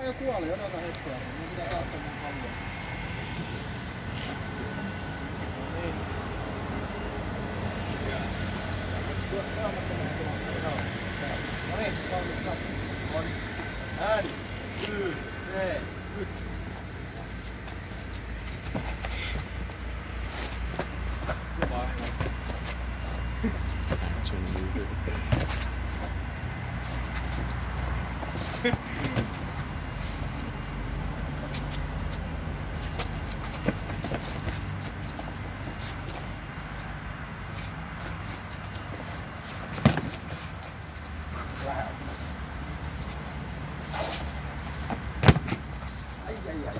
jo kuoli, odota hetkeä. Mun pitää katsoa mun palloa. No niin, valmis katso. On. Ääni. Y, E, nyt. Kova englanti.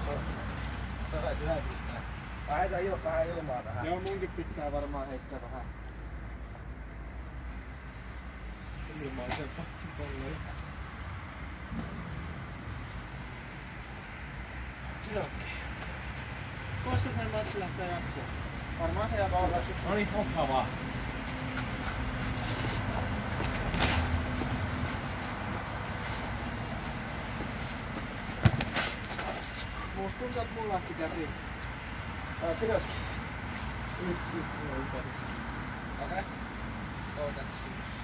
Se Sä sait yhden pistää. Lähetään il, vähän ilmaa tähän. Joo, munkin pitää varmaan heittää vähän ilmaisen palloja. Koska tämä matsi lähtee jatkoon? Varmaan se jatkuu. No niin, hoppa Zacznij od mula si kasi. Uh, teraz. Okay? Oh, that's six.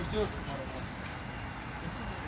Thank you.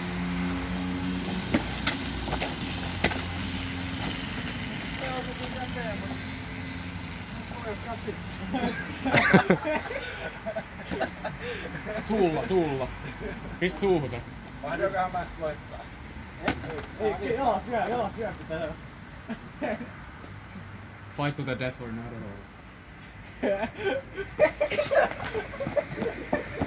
Suulla, suulla. Pist suuhun se. Mahdoinkohan mä sit voittaa? Ei, jalat vielä, jalat vielä pitää. Fight to the death or not at all.